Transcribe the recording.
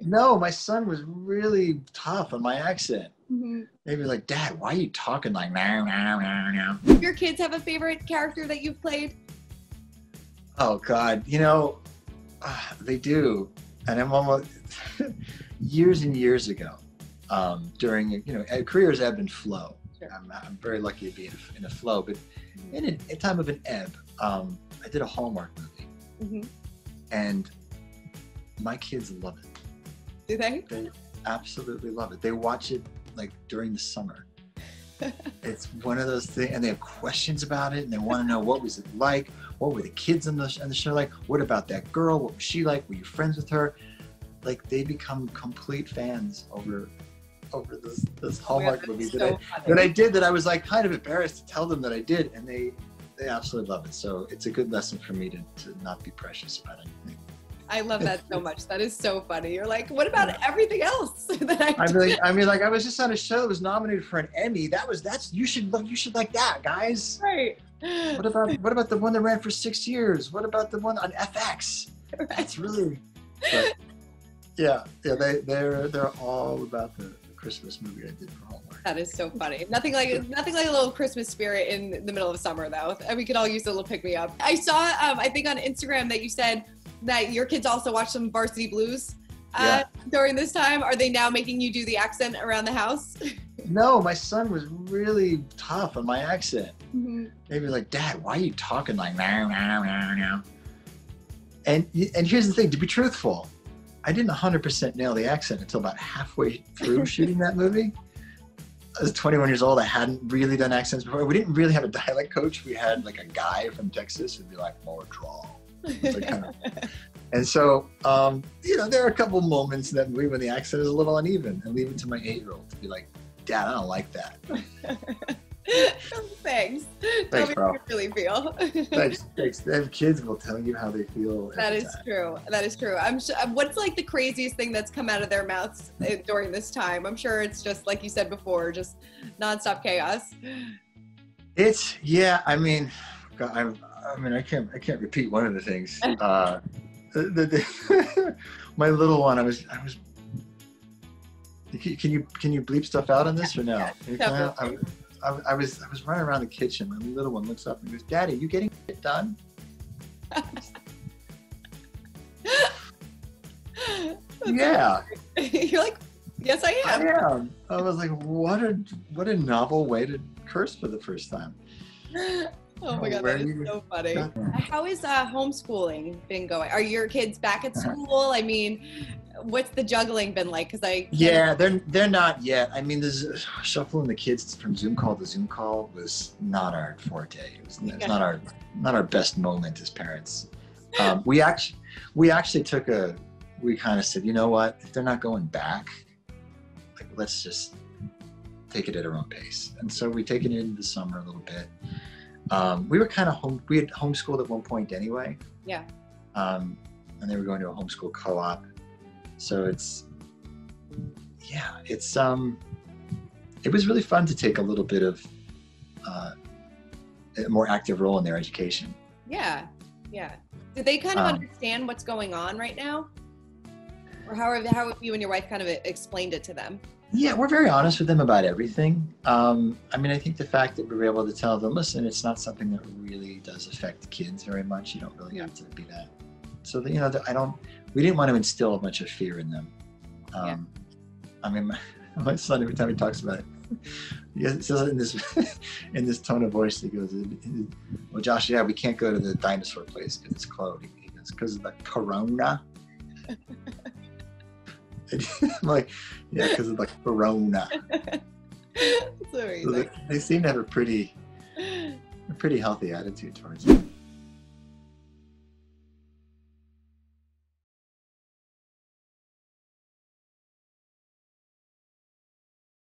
No, my son was really tough on my accent. Mhm. Maybe like, Dad, why are you talking like now, now, now, now? Your kids have a favorite character that you've played? Oh God, you know, uh, they do, and I'm almost years and years ago, um, during you know, a careers ebb and flow. Sure. I'm, I'm very lucky to be in a, in a flow, but in a, a time of an ebb, um, I did a Hallmark movie, Mhm. and my kids love it. Do they? They absolutely love it. They watch it like during the summer. it's one of those things, and they have questions about it, and they want to know what was it like, what were the kids on the on the show like, what about that girl, what was she like, were you friends with her? Like they become complete fans over over this this Hallmark that's movie that, I, funny. that I did that I was like kind of embarrassed to tell them that I did, and they they absolutely love it. So it's a good lesson for me to, to not be precious about anything. I love that so much. That is so funny. You're like, what about everything else that I I do? mean, I mean, like I was just on a show that was nominated for an Emmy. That was that's you should look you should like that, guys. Right. What about what about the one that ran for six years? What about the one on FX? Right. That's really, but, yeah, yeah. They they're they're all about the, the Christmas movie I did for Hallmark. That is so funny. Nothing like nothing like a little Christmas spirit in the middle of summer though. And we could all use a little pick me up. I saw um, I think on Instagram that you said that your kids also watch some Varsity Blues uh, during this time. Are they now making you do the accent around the house? No, my son was really tough on my accent. Mhm. Maybe like, Dad, why are you talking like now, now, now, now? And and here's the thing: to be truthful, I didn't 100% nail the accent until about halfway through shooting that movie. I was 21 years old. I hadn't really done accents before. We didn't really have a dialect coach. We had like a guy from Texas who'd be like more drawl. It's like kind of- and so, um, you know, there are a couple moments that movie when the accent is a little uneven. And leave it to my eight-year-old to be like, Dad, I don't like that. Thanks. Tell Thanks, me bro. how you really feel. Thanks, thanks. Them kids will tell you how they feel. That is time. true. That is true. I'm sure. What's like the craziest thing that's come out of their mouths uh, during this time? I'm sure it's just like you said before, just nonstop chaos. It's yeah. I mean, God, I, I mean, I can't. I can't repeat one of the things. Uh, the, the, my little one. I was. I was. Can you can you bleep stuff out on this or no? Yeah, I-. I, I, was I was running around the kitchen. My little one looks up and goes, "Daddy, you getting it done?" yeah, You're like, yes, I am. I am. I was like, "What a what a novel way to curse for the first time." Oh my god, Where that you- is so funny. How is uh, homeschooling been going? Are your kids back at school? I mean, what's the juggling been like? Because I Yeah, they're they're not yet. I mean, this shuffling the kids from Zoom call to Zoom call was not our forte. It was, it's Yeah. not our not our best moment as parents. Um, we actually we actually took a we kind of said, you know what, if they're not going back, like let's just take it at our own pace. And so we taken it into the summer a little bit. Um, we were kind of home. We had homeschooled at one point anyway. Yeah. Um, and they were going to a homeschool co-op. So it's yeah, it's um, it was really fun to take a little bit of uh, a more active role in their education. Yeah, yeah. Do they kind of Um, understand what's going on right now? Or how have, how have you and your wife kind of explained it to them? Yeah, we're very honest with them about everything. Um, I mean, I think the fact that we were able to tell them, listen, it's not something that really does affect kids very much. You don't really have to be that. So, that, you know, I don't. We didn't want to instill a bunch of fear in them. Um, I mean, my, my son every time he talks about it, he says it in this in this tone of voice. He goes, "Well, Josh, yeah, we can't go to the dinosaur place because it's closed." "Because of the corona." I'm like, yeah, because of like corona. So they, they seem to have a pretty, a pretty healthy attitude towards it.